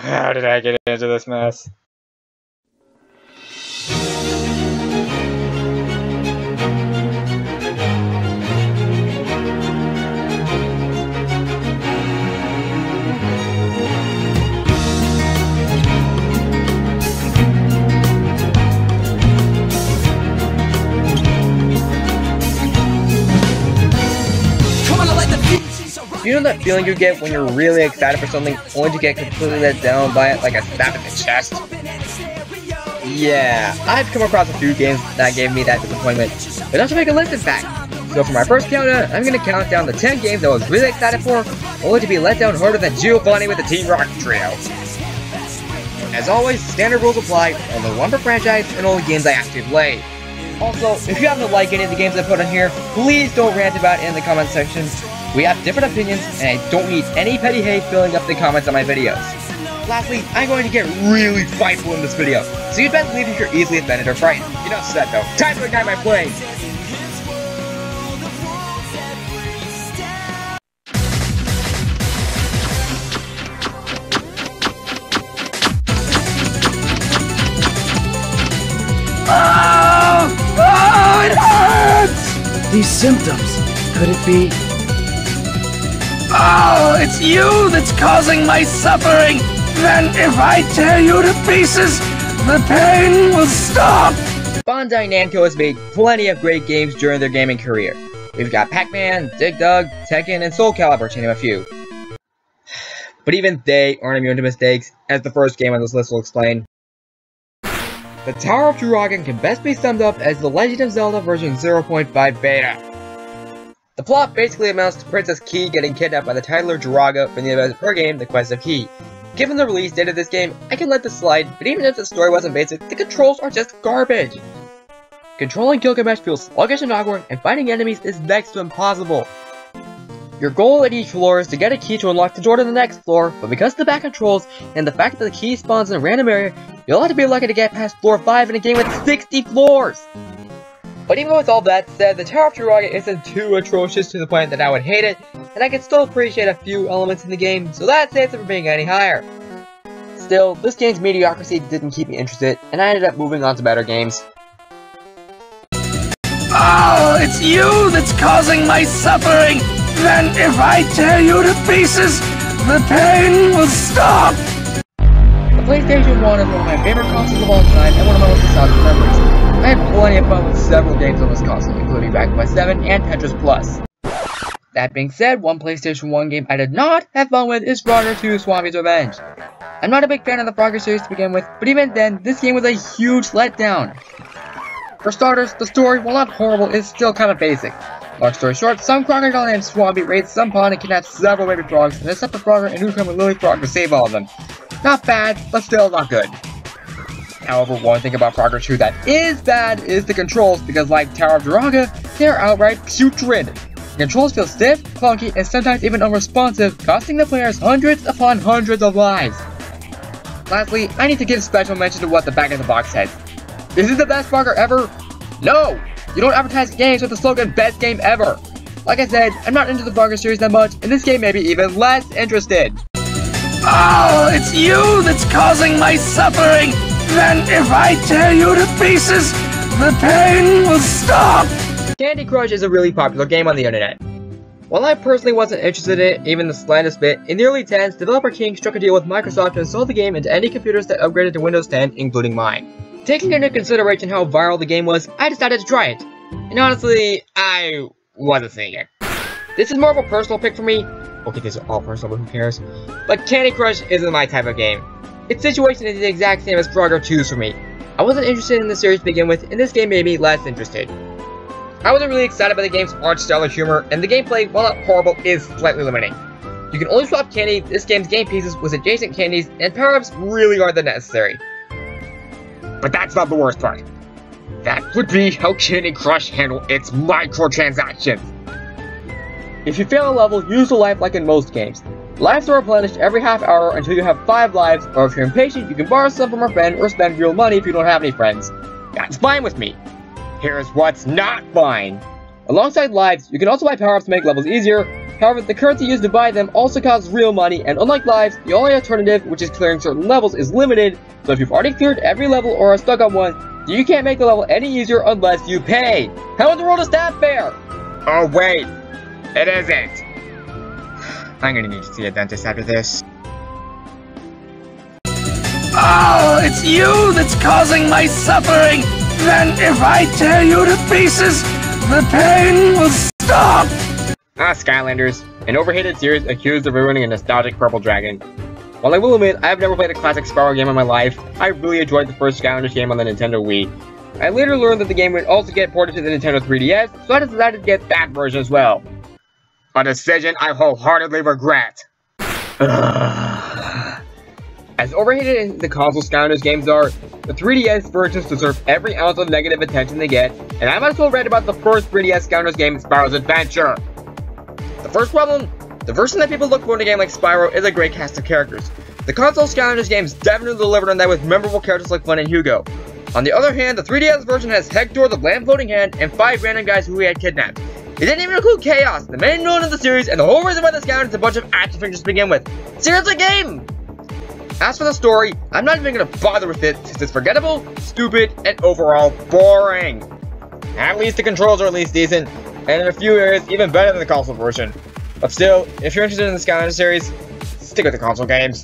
How did I get into this mess? You know that feeling you get when you're really excited for something only to get completely let down by it like a slap in the chest? Yeah, I've come across a few games that gave me that disappointment, but not to make a list in fact. So for my first countdown, I'm gonna count down the 10 games I was really excited for, only to be let down harder than Giovanni with the Team Rocket Trio. As always, standard rules apply, only one per franchise, and only games I actually play. Also, if you happen to like any of the games I put on here, please don't rant about it in the comment section. We have different opinions, and I don't need any petty hate filling up the comments on my videos. Lastly, I'm going to get really fightful in this video, so you'd best leave if you're easily offended or frightened. Enough said though, time to ignite my flames! Oh! Oh, it hurts! These symptoms, could it be? Oh, it's you that's causing my suffering! Then if I tear you to pieces, the pain will stop! Bandai Namco has made plenty of great games during their gaming career. We've got Pac-Man, Dig Dug, Tekken, and Soul Calibur to name a few. But even they aren't immune to mistakes, as the first game on this list will explain. The Tower of Druaga can best be summed up as The Legend of Zelda version 0.5 beta. The plot basically amounts to Princess Ki getting kidnapped by the titular Druaga from the event of her game, The Quest of Ki. Given the release date of this game, I can let this slide, but even if the story wasn't basic, the controls are just garbage. Controlling Gilgamesh feels sluggish and awkward, and fighting enemies is next to impossible. Your goal at each floor is to get a key to unlock the door to the next floor, but because of the back controls and the fact that the key spawns in a random area, you'll have to be lucky to get past floor 5 in a game with 60 floors! But even with all that said, the Tower of Druaga isn't too atrocious to the point that I would hate it, and I can still appreciate a few elements in the game, so that saves it from being any higher. Still, this game's mediocrity didn't keep me interested, and I ended up moving on to better games. Oh, it's you that's causing my suffering! Then if I tear you to pieces, the pain will stop! PlayStation 1 is one of my favorite consoles of all time and one of my most nostalgic memories. I had plenty of fun with several games on this console, including Quest 7 and Tetris Plus. That being said, one PlayStation 1 game I did not have fun with is Frogger 2 Swampy's Revenge. I'm not a big fan of the Frogger series to begin with, but even then, this game was a huge letdown. For starters, the story, while not horrible, is still kind of basic. Long story short, some crocodile named Swampy raids some pond and kidnaps several baby frogs, and it's up Frogger and newcomer Lillie Frog to save all of them. Not bad, but still not good. However, one thing about Frogger 2 that is bad is the controls, because like Tower of Druaga, they're outright putrid. The controls feel stiff, clunky, and sometimes even unresponsive, costing the players hundreds upon hundreds of lives. Lastly, I need to give special mention to what the back of the box says. This is the best Frogger ever? No! You don't advertise games with the slogan best game ever! Like I said, I'm not into the Frogger series that much, and this game may be even less interested. Oh, it's you that's causing my suffering! Then if I tear you to pieces, the pain will stop! Candy Crush is a really popular game on the internet. While I personally wasn't interested in it even the slightest bit, in the early 10s, developer King struck a deal with Microsoft to install the game into any computers that upgraded to Windows 10, including mine. Taking into consideration how viral the game was, I decided to try it. And honestly, I wasn't seeing it. This is more of a personal pick for me. Okay, this is all personal, but who cares? But Candy Crush isn't my type of game. Its situation is the exact same as Frogger 2's for me. I wasn't interested in the series to begin with, and this game made me less interested. I wasn't really excited by the game's art style or humor, and the gameplay, while not horrible, is slightly limiting. You can only swap candy this game's game pieces with adjacent candies, and power-ups really aren't that necessary. But that's not the worst part. That would be how Candy Crush handle its microtransactions. If you fail a level, use the life like in most games. Lives are replenished every half hour until you have 5 lives, or if you're impatient, you can borrow some from a friend or spend real money if you don't have any friends. That's fine with me. Here's what's not fine. Alongside lives, you can also buy power-ups to make levels easier, However, the currency used to buy them also costs real money, and unlike lives, the only alternative, which is clearing certain levels, is limited, so if you've already cleared every level or are stuck on one, you can't make the level any easier unless you pay. How in the world is that fair? Oh wait, it isn't. I'm gonna need to see a dentist after this. Oh, it's you that's causing my suffering! Then if I tear you to pieces, the pain will stop! Ah, Skylanders, an overhated series accused of ruining a nostalgic Purple Dragon. While I will admit, I have never played a classic Spyro game in my life, I really enjoyed the first Skylanders game on the Nintendo Wii. I later learned that the game would also get ported to the Nintendo 3DS, so I decided to get that version as well. A decision I wholeheartedly regret. As overhated as the console Skylanders games are, the 3DS versions deserve every ounce of negative attention they get, and I'm also read about the first 3DS Skylanders game, Spyro's Adventure. First problem, the version that people look for in a game like Spyro is a great cast of characters. The console Skylanders games definitely delivered on that with memorable characters like Flynn and Hugo. On the other hand, the 3DS version has Hector the Land Floating Hand and 5 random guys who we had kidnapped. It didn't even include Kaos, the main villain of the series, and the whole reason why the Skylanders is a bunch of action figures to begin with. Seriously game! As for the story, I'm not even gonna bother with it since it's forgettable, stupid, and overall boring. At least the controls are at least decent, and in a few areas even better than the console version. But still, if you're interested in the Skylanders series, stick with the console games.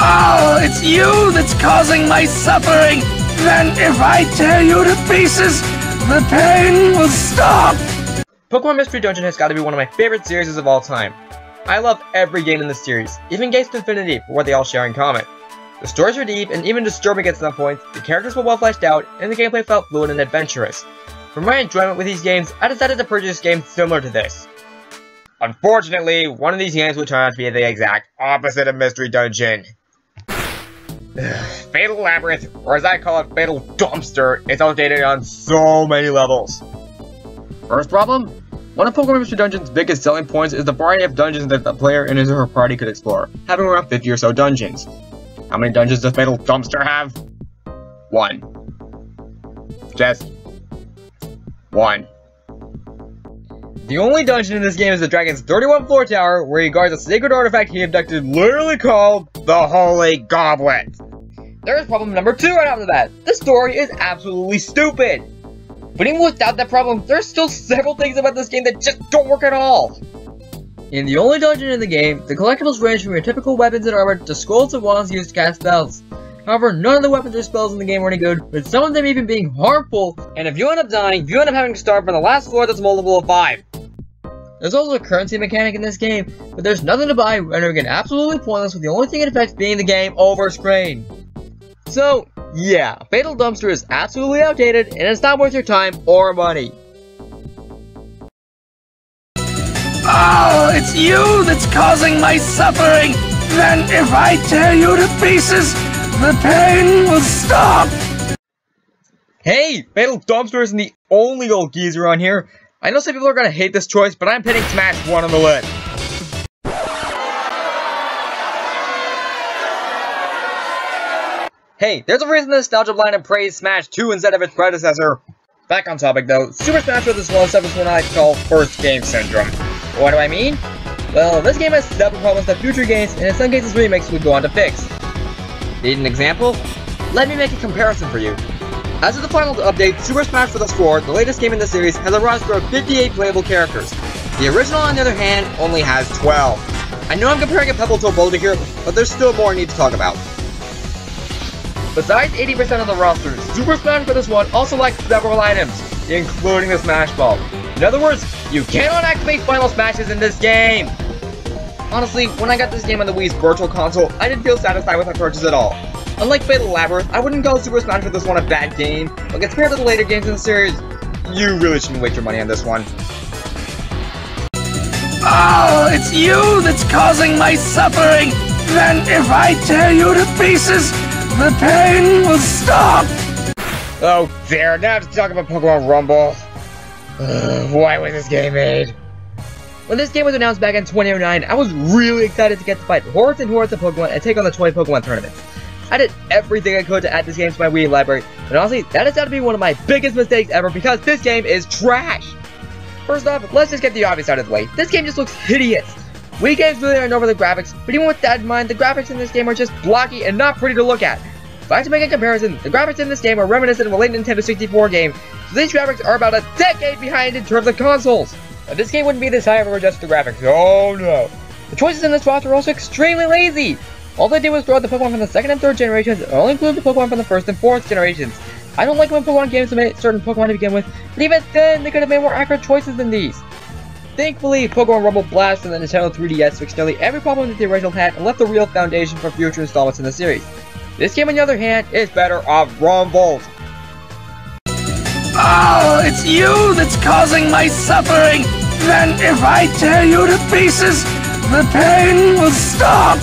Oh, it's you that's causing my suffering! Then if I tear you to pieces, the pain will stop! Pokemon Mystery Dungeon has got to be one of my favorite series of all time. I love every game in the series, even Gates to Infinity for what they all share in common. The stories are deep and even disturbing at some points, the characters were well fleshed out, and the gameplay felt fluid and adventurous. For my enjoyment with these games, I decided to purchase games similar to this. Unfortunately, one of these games would turn out to be the exact opposite of Mystery Dungeon. Fatal Labyrinth, or as I call it, Fatal Dumpster, is outdated on so many levels. First problem? One of Pokemon Mystery Dungeon's biggest selling points is the variety of dungeons that the player and his or her party could explore, having around 50 or so dungeons. How many dungeons does Fatal Dumpster have? One. Just one. The only dungeon in this game is the Dragon's 31 floor tower, where he guards a sacred artifact he abducted, literally called the Holy Goblet. There's problem number two right off the bat. The story is absolutely stupid. But even without that problem, there's still several things about this game that just don't work at all. In the only dungeon in the game, the collectibles range from your typical weapons and armor to scrolls and wands used to cast spells. However, none of the weapons or spells in the game are any good, with some of them even being harmful, and if you end up dying, you end up having to start from the last floor that's multiple of 5. There's also a currency mechanic in this game, but there's nothing to buy, rendering it absolutely pointless with the only thing it affects being the game over screen. So, yeah, Fatal Dumpster is absolutely outdated, and it's not worth your time or money. Oh, it's you that's causing my suffering! Then if I tear you to pieces, the pain will stop! Hey, Fatal Dumpster isn't the only old geezer on here. I know some people are gonna hate this choice, but I'm pitting Smash 1 on the list. Hey, there's a reason the Nostalgia Blind praised Smash 2 instead of its predecessor. Back on topic though, Super Smash Bros. One suffers from what I call first game syndrome. What do I mean? Well, this game has several problems that future games, and in some cases remakes, would go on to fix. Need an example? Let me make a comparison for you. As of the final update, Super Smash Bros. 4, the latest game in the series, has a roster of 58 playable characters. The original, on the other hand, only has 12. I know I'm comparing a pebble to a boulder here, but there's still more I need to talk about. Besides 80% of the roster, Super Smash Bros. For this 1 also lacks several items, including the Smash Ball. In other words, you cannot activate Final Smashes in this game! Honestly, when I got this game on the Wii's Virtual Console, I didn't feel satisfied with my purchase at all. Unlike Fatal Labyrinth, I wouldn't call Super Smash Bros. This 1 a bad game, but compared to the later games in the series, you really shouldn't waste your money on this one. Oh, it's you that's causing my suffering! Then if I tear you to pieces, the pain will stop! Oh dear, now to talk about Pokemon Rumble. Uh, why was this game made? When this game was announced back in 2009, I was really excited to get to fight hordes and hordes of Pokemon and take on the toy Pokemon tournaments. I did everything I could to add this game to my Wii library, and honestly, that has got to be one of my biggest mistakes ever because this game is trash! First off, let's just get the obvious out of the way. This game just looks hideous. Wii games really aren't over the graphics, but even with that in mind, the graphics in this game are just blocky and not pretty to look at. If I had to make a comparison, the graphics in this game are reminiscent of a late Nintendo 64 game, so these graphics are about a decade behind in terms of consoles. This game wouldn't be this high if it were just the graphics. Oh no. The choices in this roster are also extremely lazy. All they did was throw out the Pokemon from the second and third generations and only include the Pokemon from the first and fourth generations. I don't like when Pokemon games omit certain Pokemon to begin with, but even then, they could have made more accurate choices than these. Thankfully, Pokemon Rumble Blast from the Nintendo 3DS fixed nearly every problem that the original had and left the real foundation for future installments in the series. This game, on the other hand, is better off Rumbles. Oh, it's you that's causing my suffering! Then if I tear you to pieces, the pain will stop!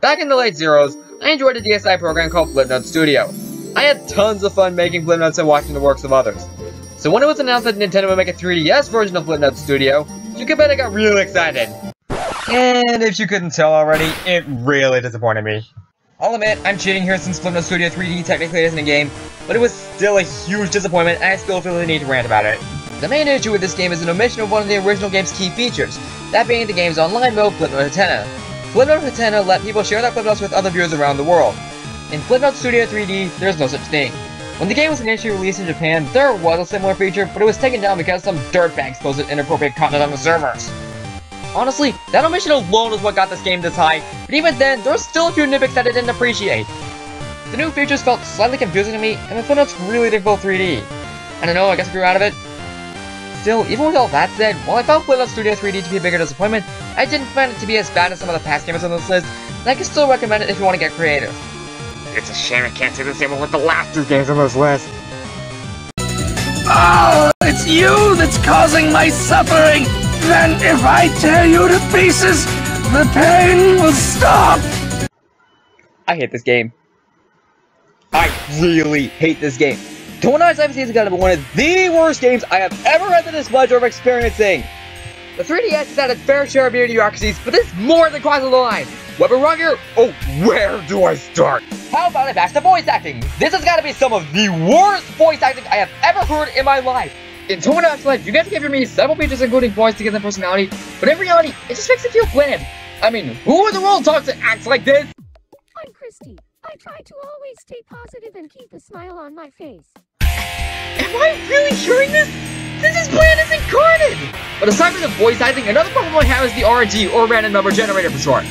Back in the late zeros, I enjoyed a DSi program called Flipnote Studio. I had tons of fun making Flipnotes and watching the works of others. So when it was announced that Nintendo would make a 3DS version of Flipnote Studio, you can bet I got really excited. And if you couldn't tell already, it really disappointed me. I'll admit, I'm cheating here since Flipnote Studio 3D technically isn't a game, but it was still a huge disappointment and I still feel the need to rant about it. The main issue with this game is an omission of one of the original game's key features, that being the game's online mode Flipnote Antenna. Flipnote Antenna let people share their Flipnotes with other viewers around the world. In Flipnote Studio 3D, there's no such thing. When the game was initially released in Japan, there was a similar feature, but it was taken down because some dirtbags posted inappropriate content on the servers. Honestly, that omission alone is what got this game this high, but even then, there were still a few nitpicks that I didn't appreciate. The new features felt slightly confusing to me, and the Flipnotes really didn't feel 3D. I don't know, I guess I grew out of it. Still, even with all that said, while I found Flipnote Studio 3D to be a bigger disappointment, I didn't find it to be as bad as some of the past games on this list, and I can still recommend it if you want to get creative. It's a shame I can't say the same with the last two games on this list. Oh, it's you that's causing my suffering! Then if I tear you to pieces, the pain will stop! I hate this game. I really hate this game. Life is gotta be one of the worst games I have ever had the displeasure of experiencing. The 3DS has had its fair share of idiosyncrasies, but this is more than crosses the line. Weapon wrong here? Oh, where do I start? How about back to voice acting? This has got to be some of the worst voice acting I have ever heard in my life. In Tomodachi Life, you get to give your Mii several features including voice to give them personality, but in reality, it just makes it feel bland. I mean, who in the world talks and acts like this? I'm Christy. I try to always stay positive and keep a smile on my face. Am I really hearing this? This is bland as incarnate! But aside from the voice acting, another problem I have is the RNG, or random number generator for short.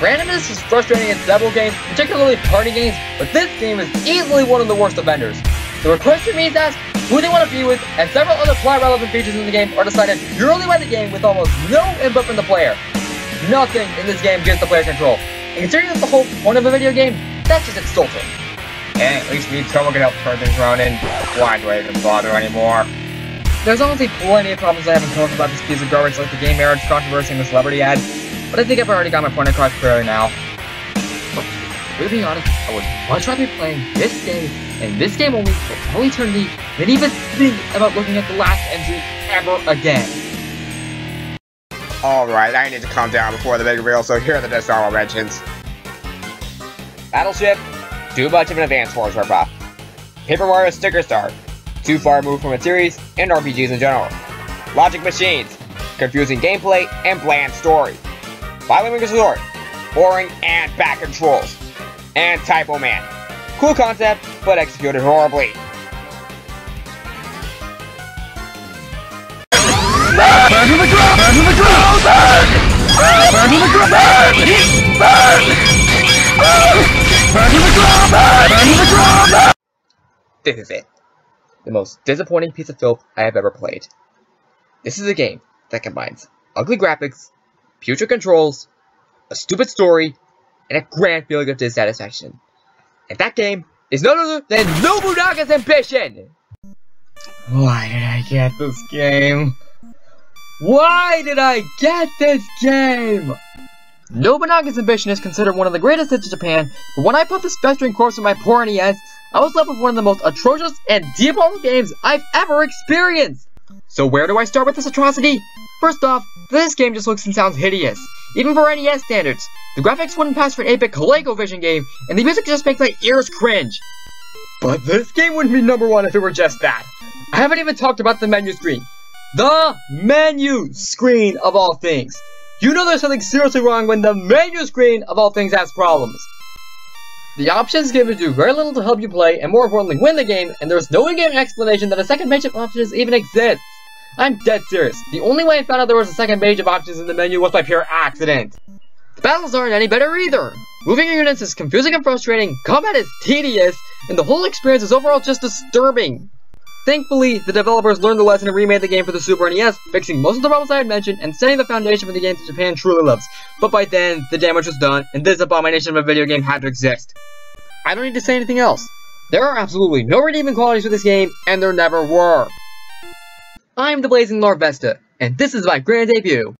Randomness is frustrating in several games, particularly party games, but this game is easily one of the worst offenders. The request your means ask who they want to be with, and several other plot-relevant features in the game are decided purely by the game with almost no input from the player. Nothing in this game gives the player control. And considering that's the whole point of a video game, that's just insulting. And at least me and Tomo can help turn things around and why do I even bother anymore? There's honestly plenty of problems I haven't talked about this piece of garbage like the game marriage controversy and the celebrity ad, but I think I've already got my point across clearly now. To be honest, I would much rather be playing this game and this game only for all eternity than even think about looking at the last entry ever again. Alright, I need to calm down before the big reveal, so here are the dishonorable mentions. Battleship, too much of an Advance Wars ripoff. Paper Mario Sticker Star, too far removed from a series and RPGs in general. Logic Machines, confusing gameplay and bland story. Violent Resort, boring and bad controls. And Typoman, cool concept, but executed horribly. Burn to the ground! Burn to the ground! Burn! Burn to the ground! Burn! Burn! To the ground! Burn to the ground! This is it. The most disappointing piece of filth I have ever played. This is a game that combines ugly graphics, putrid controls, a stupid story, and a grand feeling of dissatisfaction. And that game is none other than Nobunaga's Ambition! Why did I get this game? Why did I get this game? Nobunaga's Ambition is considered one of the greatest hits of Japan, but when I put this festering corpse in my poor NES, I was left with one of the most atrocious and diabolical games I've ever experienced! So where do I start with this atrocity? First off, this game just looks and sounds hideous, even for NES standards. The graphics wouldn't pass for an 8-bit ColecoVision game, and the music just makes my ears cringe. But this game wouldn't be number one if it were just that. I haven't even talked about the menu screen. The menu screen of all things. You know there's something seriously wrong when the menu screen of all things has problems. The options given do very little to help you play, and more importantly, win the game, and there's no in-game explanation that a second of options even exists. I'm dead serious. The only way I found out there was a second page of options in the menu was by pure accident. The battles aren't any better either. Moving your units is confusing and frustrating, combat is tedious, and the whole experience is overall just disturbing. Thankfully, the developers learned the lesson and remade the game for the Super NES, fixing most of the problems I had mentioned and setting the foundation for the game that Japan truly loves. But by then, the damage was done, and this abomination of a video game had to exist. I don't need to say anything else. There are absolutely no redeeming qualities for this game, and there never were. I'm the Blazing Larvesta, and this is my grand debut.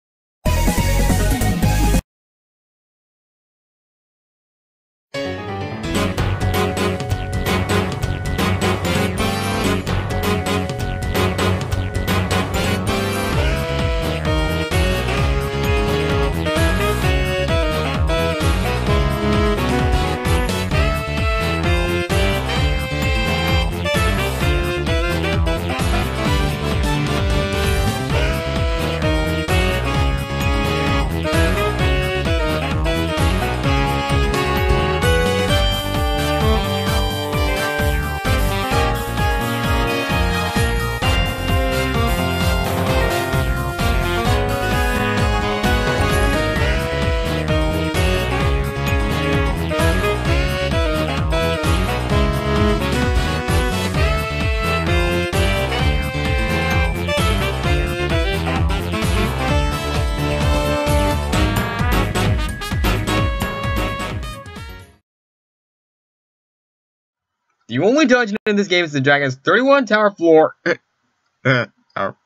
The only dungeon in this game is the dragon's 31 tower floor. tower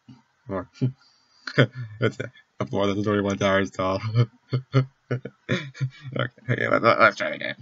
floor. That's a floor that's 31 towers tall. okay, okay let, us try it again.